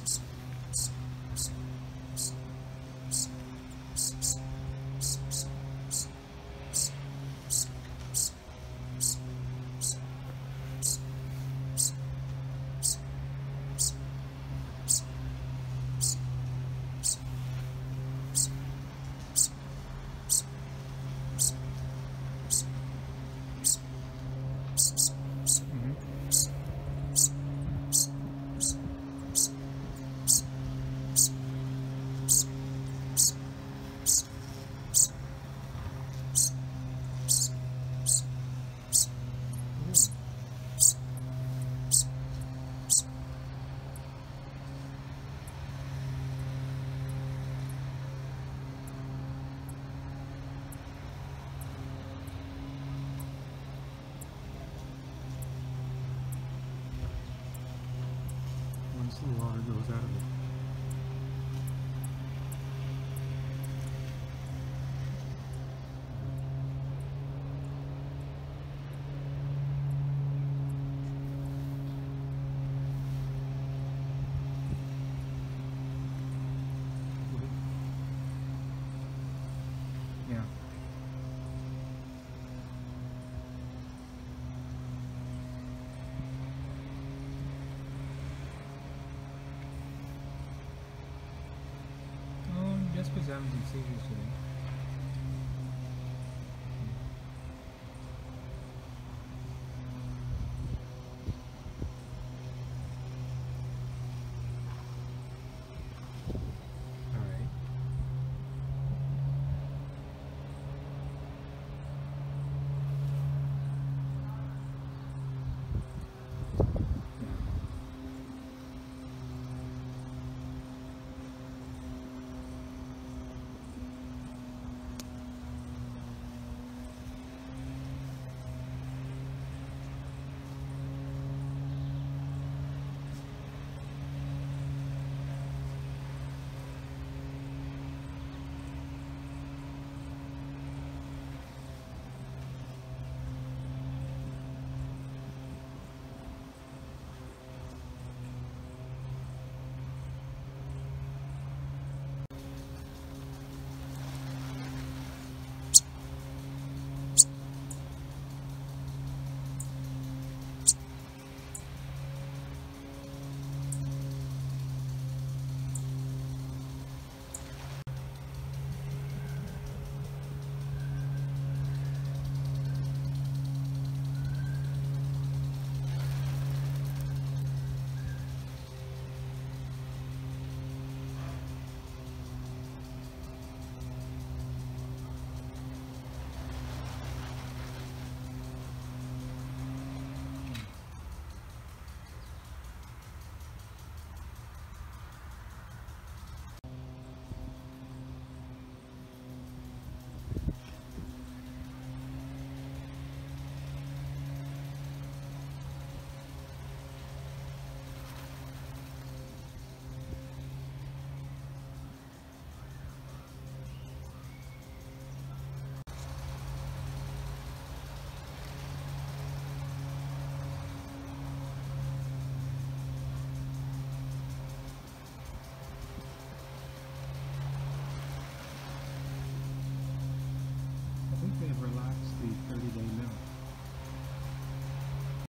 just Who are? Oh, just because I